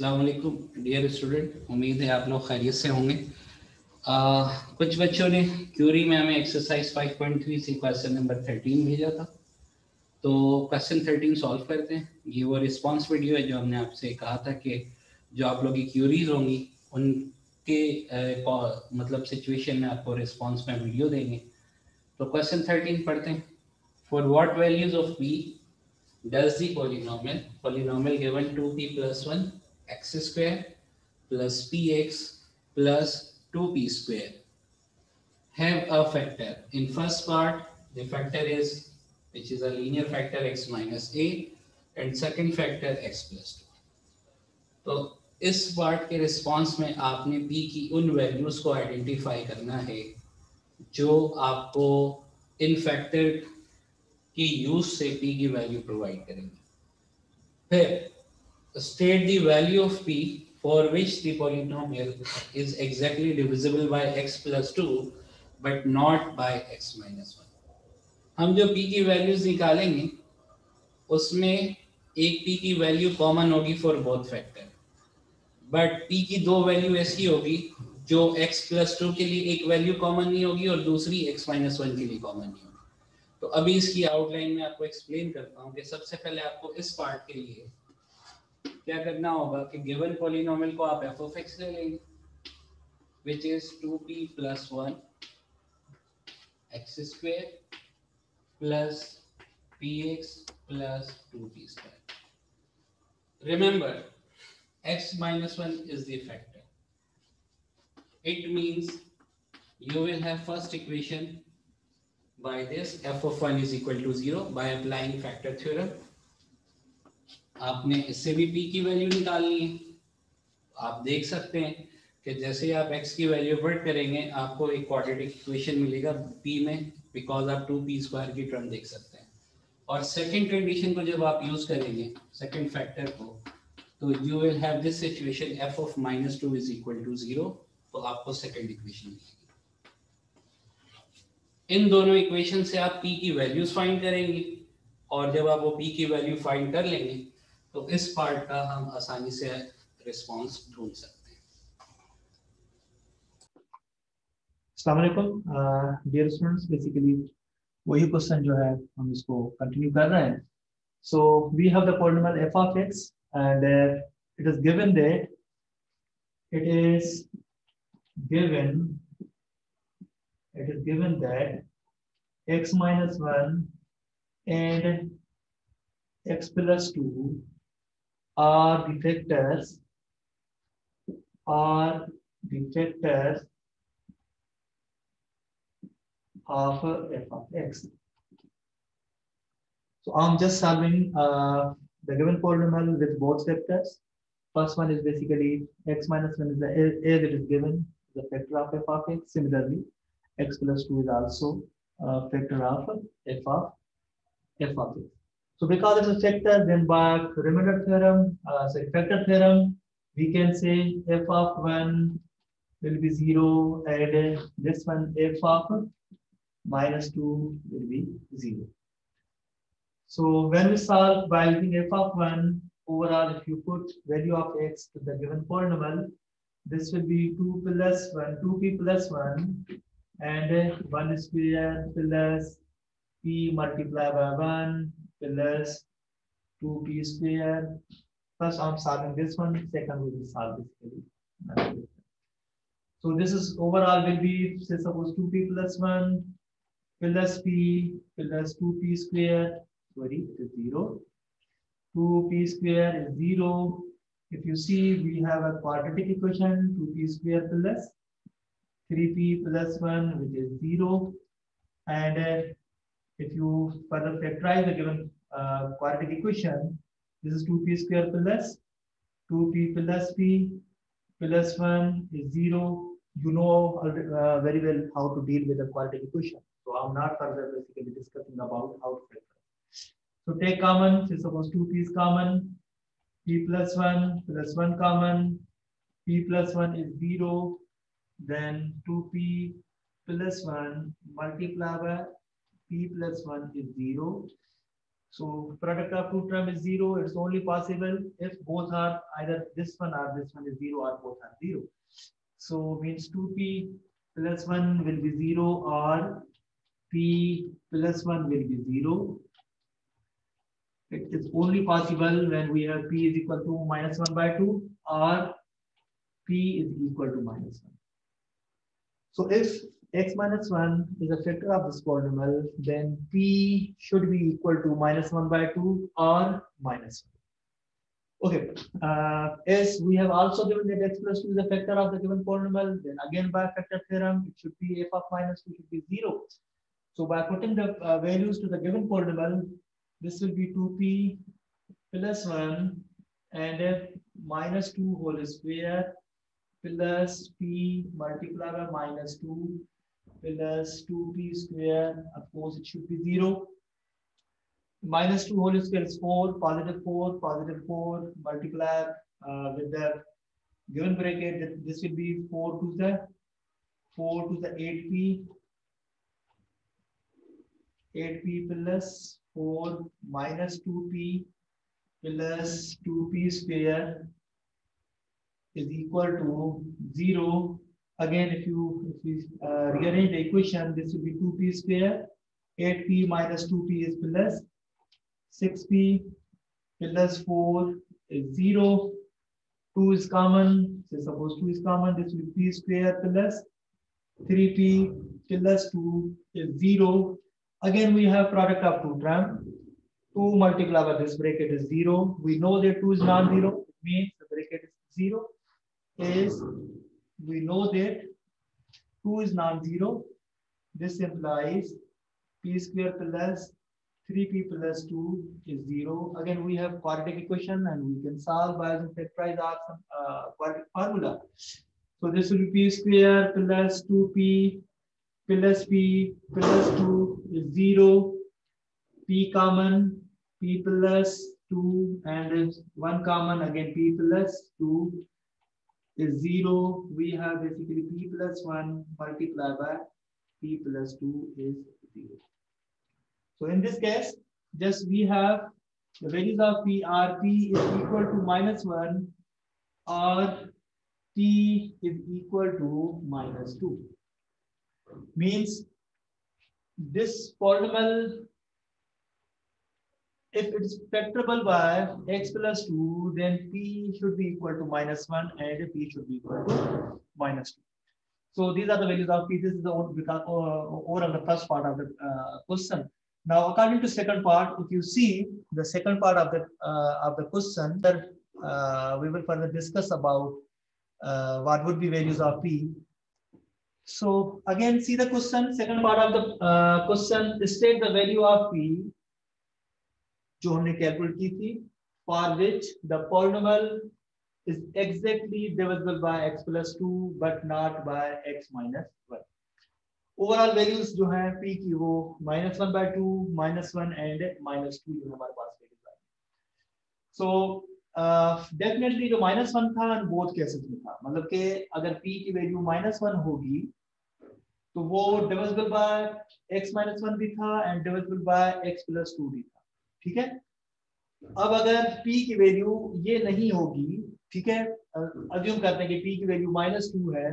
वालेकुम dear student उम्मीद है आप लोग खैरियत से होंगे। आ, कुछ बच्चों ने क्यूरी में हमें एक्सरसाइज 5.3 से क्वेश्चन नंबर 13 भेजा था। तो क्वेश्चन 13 सॉल्व करते हैं। ये वो रिस्पांस वीडियो है जो हमने आपसे कहा था कि जो आप लोग की क्यूरीज होंगी उनके आ, मतलब सिचुएशन में आपको रिस्पॉन्स में वीडियो देंगे। तो क्वेश्चन 13 पढ़ते हैं। For what values of p does the polynomial? Polynomial given 2p plus 1 x square plus px plus 2p square have a factor in first part the factor is which is a linear factor x minus a and second factor x plus 2 तो इस part के response में आपने p की उन values को identify करना है जो आपको इन फैक्टर की यूज़ से p की वैल्यू प्रोवाइड करेंगे फिर state the value of p for which the polynomial is exactly divisible by x plus 2 but not by x minus 1 हम जो p की वैल्यूज़ निकालेंगे, उसमें एक p की वैल्यू कॉमन होगी for both factor but p की दो वैल्यू ऐसी होगी, जो x प्लस टू के लिए एक वैल्यू कॉमन नहीं होगी और दूसरी x माइनस वन के लिए कॉमन नहीं होगी. तो अभी इसकी आउटलाइन में आपको एक्सप्लेन करता हूँ कि सबसे पहले आपको इस पार्ट के लिए क्या करना होगा कि गिवन पॉलिनोमियल को आप एफ ऑफ एक्स ले लेंगे which is two p plus one x square plus p x plus two p square remember x minus 1 is the factor. It means you will have first equation by this f of 1 is equal to 0 by applying factor theorem आपने इससे भी p की value निकालनी है। आप देख सकते हैं कि जैसे आप x की वैल्यू पुट करेंगे, आपको एक क्वाड्रेटिक इक्वेशन मिलेगा p में बिकॉज़ आप 2p स्क्वायर की टर्म देख सकते हैं। और सेकंड कंडीशन को जब आप यूज़ करेंगे सेकंड फैक्टर को तो you will have this situation f of minus two is equal to zero तो आपको सेकंड इक्वेशन मिलेगी। इन दोनों इक्वेशन से आप p की वैल्यूज़ फाइंड करेंगे, और जब आप वो p की वैल्यू फाइंड कर लेंगे तो इस पार्ट का हम आसानी से रिस्पांस ढूंढ सकते हैं। डियर स्टूडेंट्स बेसिकली वही क्वेश्चन जो है हम इसको कंटिन्यू कर रहे हैं। So we have the polynomial of x and uh, it is given that it is given it is given that x minus 1 and x plus 2 are the factors are the factors of f of x. So I'm just solving uh, the given polynomial with both factors. First one is basically x minus 1 is the a, a that is given, the factor of f of x. Similarly, x plus 2 is also a factor of f of f of x. So because it's a factor, then by remainder theorem, uh, sorry, factor theorem, we can say f of 1 will be 0 and this one f of minus 2 will be 0. So when we solve by using f of 1, overall if you put value of x to the given polynomial, this will be 2 plus 1, 2p plus 1 and 1 square plus p multiplied by 1 plus 2p square. First I'm solving this one, second we will solve this. So this is overall will be say suppose 2p plus 1 plus p plus 2p square. Sorry, it is 0. 2p square is 0. If you see, we have a quadratic equation 2p square plus 3p plus 1 which is 0 and uh, if you further factorize the given uh, quadratic equation this is 2p square plus 2p plus p plus 1 is 0 you know uh, very well how to deal with the quadratic equation. So i'm not further basically discussing about how to factorize so take common say suppose 2p is common p plus 1 plus 1 common p plus 1 is 0 then 2p plus 1 multiplied by p plus 1 is 0. So product of two term is zero. It's only possible if both are either this one or this one is zero or both are zero. So means 2p plus 1 will be 0 or p plus 1 will be 0. It is only possible when we have p is equal to minus 1 by 2 or p is equal to minus 1. So if x minus 1 is a factor of this polynomial, then p should be equal to minus 1 by 2 or minus 1. Okay, uh, as we have also given that x plus 2 is a factor of the given polynomial, then again by factor theorem, it should be f of minus 2 should be 0. So by putting the uh, values to the given polynomial, this will be 2p plus 1 and f minus 2 whole square plus p multiplied by minus 2 plus 2p square. Of course, it should be 0. Minus 2 whole square is 4, positive 4, positive 4, multiply uh, with the given bracket. This will be 4 to the 4 to the 8p. 8p plus 4 minus 2p plus 2p square is equal to 0 Again, if you if we uh, rearrange the equation, this will be 2p square. 8p minus 2p is plus 6p plus 4 is 0. 2 is common. So suppose 2 is common, this will be p square plus 3p plus 2 is 0. Again, we have product of two term. 2 multiplied by this bracket is 0. We know that 2 is non-zero. It means the bracket is 0 is we know that 2 is non-zero. This implies p square plus 3p plus 2 is 0. Again, we have quadratic equation and we can solve by using factorize our uh, quadratic formula. So this will be p square plus 2p plus p plus 2 is 0. p common, p plus 2 and 1 common again p plus 2 is 0, we have basically p plus 1 multiplied by p plus 2 is 0. So in this case, just we have the values of p are p is equal to minus 1 or p is equal to minus 2. Means this polynomial if it is factorable by x plus 2, then p should be equal to minus 1 and p should be equal to minus 2. So these are the values of p. This is the overall the first part of the uh, question. Now, according to second part, if you see the second part of the uh, of the question, uh, we will further discuss about uh, what would be values of p. So again, see the question. Second part of the uh, question state the value of p जो हमने calculate की थी for which the polynomial is exactly divisible by x plus 2 but not by x minus 1 overall values जो है, p की वो minus one by two minus one and minus two जो हमारे पास वैल्यूज़ आई सो डेफिनेटली जो माइनस वन था बोथ केसेस में था। मतलब कि अगर p की वैल्यू माइनस वन होगी तो वो divisible by x minus one भी था and divisible by x plus two भी था। ठीक है? अब अगर p की वैल्यू ये नहीं होगी, ठीक है? अज्यूम करते हैं कि p की वैल्यू माइनस टू है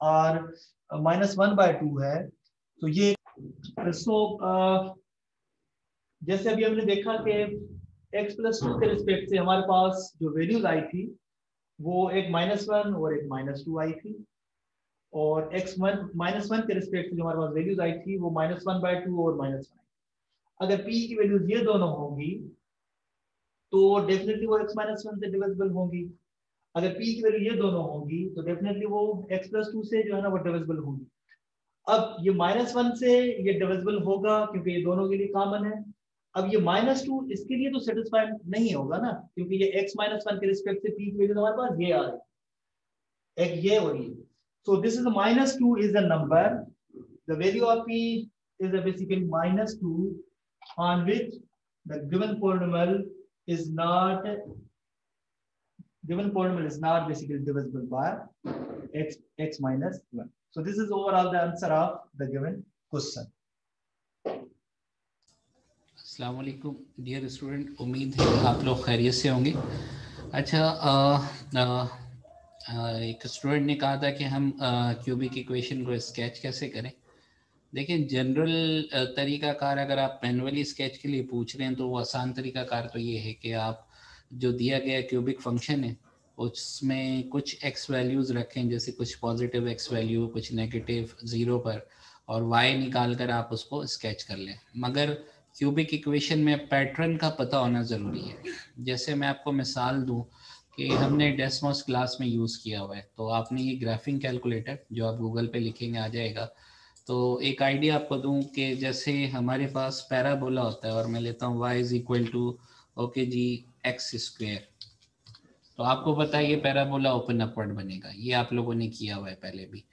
और माइनस वन बाय टू है तो ये सो जैसे अभी हमने देखा कि x प्लस टू के रिस्पेक्ट से हमारे पास जो वैल्यूज़ आई थी, वो एक माइनस वन और एक माइनस टू आई थी, और x वन माइनस वन के रिस्पेक्ट से जो हमारे पास वैल्यूज़ आई थी, वो माइनस वन बाय टू और माइनस वन अगर पी की वैल्यूज़ ये दोनों होंगी तो डेफिनेटली वो x माइनस वन से डिविजिबल होंगी। अगर p की वैल्यू ये दोनों होंगी तो डेफिनेटली वो x प्लस टू से जो है ना, वो डिविजिबल होंगी। अब ये माइनस वन से ये डिविजिबल होगा, क्योंकि ये दोनों के लिए कॉमन है। अब ये माइनस टू इसके लिए तो सेटिस्फाइड नहीं होगा ना, क्योंकि ये x माइनस वन के रिस्पेक्ट से p की वैल्यू हमारे पास ये आ रही एक ये और ये this is a minus 2 is a number. The value of p is a basically minus 2 on which the given polynomial is not given polynomial is not basically divisible by x x minus 1 so this is overall the answer of the given question अस्सलाम वालेकुम dear student उम्मीद है आप लोग खैरियत से होंगे अच्छा आ, आ, आ, एक स्टूडेंट ने कहा था कि हम क्यूबिक इक्वेशन को स्केच कैसे करें देखिए जनरल तरीकाकार अगर आप मैनुअली स्केच के लिए पूछ रहे हैं तो वो आसान तरीकाकार तो ये है कि आप जो दिया गया क्यूबिक फ़ंक्शन है, उसमें कुछ एक्स वैल्यूज़ रखें, जैसे कुछ पॉजिटिव एक्स वैल्यू कुछ नेगेटिव ज़ीरो पर, और वाई निकाल कर आप उसको स्केच कर लें। मगर क्यूबिक इक्वेशन में पैटर्न का पता होना ज़रूरी है। जैसे मैं आपको मिसाल दूँ कि हमने डेस्मोस क्लास में यूज़ किया हुआ है तो आपने ये ग्राफिंग कैलकुलेटर जो आप गूगल पे लिखेंगे, आ जाएगा। तो एक आइडिया आपको दूँ कि जैसे हमारे पास पैराबोला होता है और मैं लेता हूँ y is equal to okay ji x square तो आपको पता है ये पैराबोला ओपन अपवर्ड बनेगा। ये आप लोगों ने किया हुआ है पहले भी।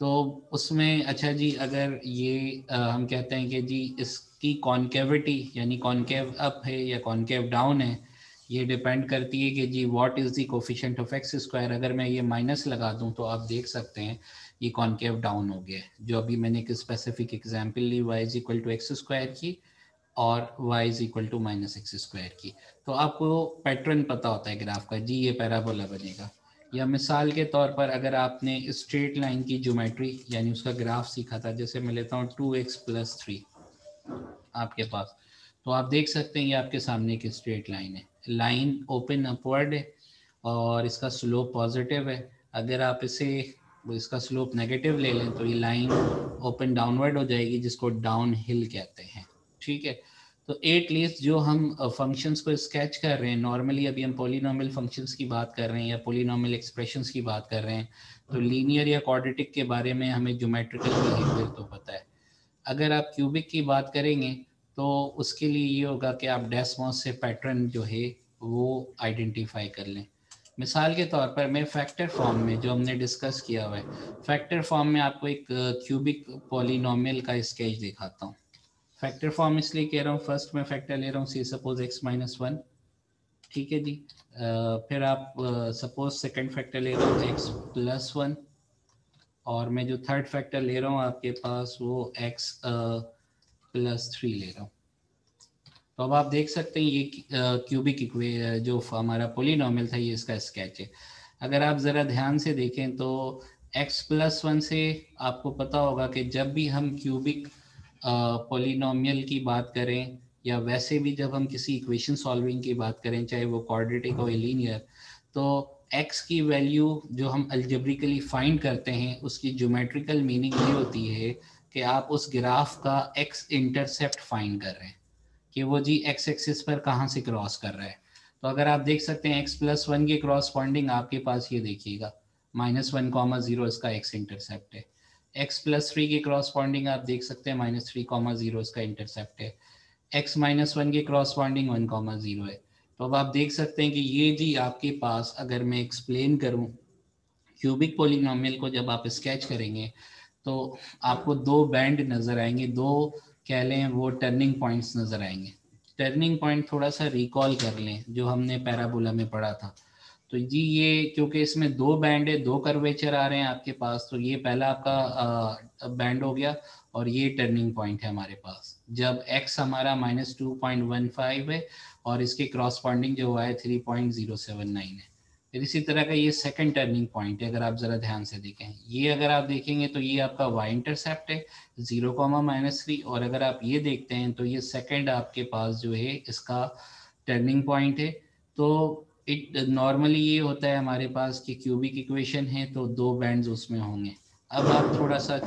तो उसमें अच्छा जी अगर ये आ, हम कहते हैं कि जी इसकी कॉन्केविटी यानी कॉन्केव अप है या कॉन्केव डाउन है ये डिपेंड करती है कि जी what is the coefficient of x square अगर मैं ये माइनस लगा दूँ तो आप देख सकते हैं ये कॉन्केव डाउन हो गया जो अभी मैंने एक specific example Lee y is equal to x square की और y is equal to minus x square की। तो आपको पैटर्न पता होता है ग्राफ का, जी, ये पैराबोला बनेगा। या मिसाल के तौर पर अगर आपने स्ट्रेट लाइन की ज्योमेट्री यानी उसका ग्राफ सीखा था, जैसे मैं लेता हूँ टू एक्स प्लस थ्री आपके पास। तो आप देख सकते हैं ये आपके सामने की स्ट्रेट लाइन है। लाइन ओपन अपवर्ड है और इसका स्लोप पॉजिटिव है। अगर आप इसे, इसका स्लोप नेगेटिव ले लें तो ये लाइन ओपन डाउनवर्ड हो जाएगी, जिसको डाउन हिल कहते हैं। ठीक है? तो एट लीस्ट जो हम फ़ंक्शंस को स्केच कर रहे हैं नॉर्मली अभी हम पोलिनोमियल फ़ंक्शंस की बात कर रहे हैं या पोलिनोमियल एक्सप्रेशंस की बात कर रहे हैं तो लीनियर या क्वाड्रेटिक के बारे में हमें ज्योमेट्रिकल बिहेवियर तो पता है। अगर आप क्यूबिक की बात करेंगे तो उसके लिए ये होगा कि आप डेस्मोस से पैटर्न जो है वो आइडेंटिफाई कर लें। मिसाल के तौर पर मैं फैक्टर फॉर्म में जो हमने डिस्कस किया हुआ है फैक्टर फॉर्म में आपको एक क्यूबिक पोलिनोमियल का स्केच दिखाता हूँ। फैक्टर फॉर्म इसलिए कह रहा हूँ फ़र्स्ट मैं फैक्टर ले रहा हूँ सी सपोज़ एक्स माइनस वन ठीक है जी? आ, फिर आप सपोज़ सेकंड फैक्टर ले रहा हूँ एक्स प्लस वन और मैं जो थर्ड फैक्टर ले रहा हूँ आपके पास वो एक्स प्लस थ्री ले रहा हूँ। तो अब आप देख सकते हैं ये क्यूबिक इक्वे जो हमारा पोलिनोमियल था, ये इसका स्केच है। अगर आप ज़रा ध्यान से देखें तो x प्लस वन से आपको पता होगा कि जब भी हम क्यूबिक पोलिनोमियल की बात करें या वैसे भी जब हम किसी इक्वेशन सॉल्विंग की बात करें, चाहे वो क्वाड्रेटिक हो लीनियर तो x की वैल्यू जो हम अल्जेब्रिकली फाइंड करते हैं, उसकी ज्योमेट्रिकल मीनिंग ये होती है कि आप उस ग्राफ का एक्स इंटरसेप्ट फाइंड कर रहे हैं कि वो जी एक्स एक्सिस पर कहाँ से क्रॉस कर रहा है। तो अगर आप देख सकते हैं एक्स प्लस वन के क्रॉसपॉन्डिंग आपके पास ये देखिएगा। माइनस वन कॉमा ज़ीरो इसका x इंटरसेप्ट है। एक्स प्लस थ्री के क्रॉसपॉन्डिंग आप देख सकते हैं माइनस थ्री कॉमा ज़ीरो इसका इंटरसेप्ट है। एक्स माइनस वन के क्रॉसपॉन्डिंग वन कॉमा ज़ीरो है। तो अब आप देख सकते हैं कि ये जी आपके पास अगर मैं एक्सप्लेन करूँ क्यूबिक पोलिनोमियल को जब आप स्केच करेंगे तो आपको दो बैंड नज़र आएँगे दो कह लें वो टर्निंग पॉइंट्स नज़र आएँगे। टर्निंग पॉइंट थोड़ा सा रिकॉल कर लें जो हमने पैराबोला में पढ़ा था। तो जी ये क्योंकि इसमें दो बैंड है दो कर्वेचर आ रहे हैं आपके पास तो ये पहला आपका बैंड हो गया और ये टर्निंग पॉइंट है हमारे पास। जब x हमारा minus two point one five है और इसके क्रॉस क्रॉसपॉन्डिंग जो हुआ है three point zero seven nine है। फिर इसी तरह का ये सेकंड टर्निंग पॉइंट है, अगर आप ज़रा ध्यान से देखें। ये अगर आप देखेंगे तो ये आपका वाई इंटरसेप्ट है ज़ीरो कॉमा माइनस थ्री और अगर आप ये देखते हैं तो ये सेकंड आपके पास जो है, इसका टर्निंग पॉइंट है। तो इट नॉर्मली ये होता है हमारे पास कि क्यूबिक इक्वेशन है तो दो बैंड्स उसमें होंगे। अब आप थोड़ा सा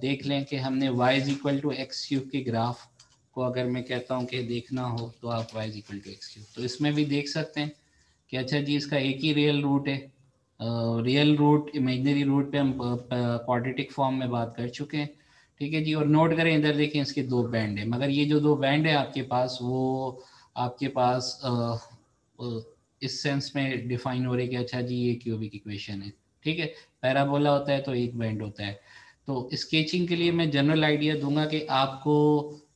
देख लें कि हमने y is equal to x cube के ग्राफ को अगर मैं कहता हूँ कि देखना हो तो आप y is equal to x cube तो इसमें भी देख सकते हैं। कि अच्छा जी इसका एक ही रियल रूट है। रियल रूट इमेजनरी रूट पे हम क्वाड्रेटिक फॉर्म में बात कर चुके हैं। ठीक है जी और नोट करें इधर देखें इसके दो बैंड है। मगर ये जो दो बैंड है आपके पास वो आपके पास आ, इस सेंस में डिफाइन हो रही कि अच्छा जी ये क्यूबिक इक्वेशन है। ठीक है पैराबोला होता है तो एक बैंड होता है। तो स्केचिंग के लिए मैं जनरल आइडिया दूँगा कि आपको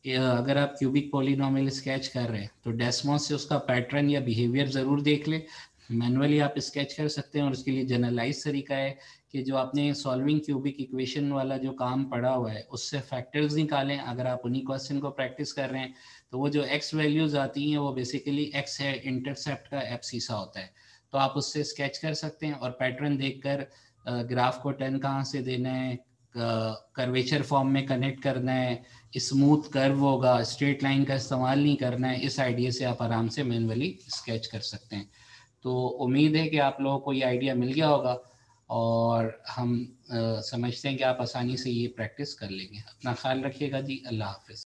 अगर आप क्यूबिक पोलिनोमियल स्केच कर रहे हैं तो डेस्मोस से उसका पैटर्न या बिहेवियर ज़रूर देख लें। मैनुअली आप स्केच कर सकते हैं और उसके लिए जनरलाइज तरीका है कि जो आपने सॉल्विंग क्यूबिक इक्वेशन वाला जो काम पड़ा हुआ है, उससे फैक्टर्स निकालें। अगर आप उन्हीं क्वेश्चन को प्रैक्टिस कर रहे हैं तो वो जो एक्स वैल्यूज़ आती हैं, वो बेसिकली एक्स है इंटरसेप्ट का एफ़ सीसा होता है। तो आप उससे स्केच कर सकते हैं और पैटर्न देखकर ग्राफ को टर्न कहाँ से देना है कर्वेचर फॉर्म में कनेक्ट करना है स्मूथ कर्व होगा स्ट्रेट लाइन का इस्तेमाल नहीं करना है इस आइडिया से आप आराम से मैनुअली स्केच कर सकते हैं। तो उम्मीद है कि आप लोगों को ये आइडिया मिल गया होगा और हम आ, समझते हैं कि आप आसानी से ये प्रैक्टिस कर लेंगे। अपना ख्याल रखिएगा जी अल्लाह हाफिज़।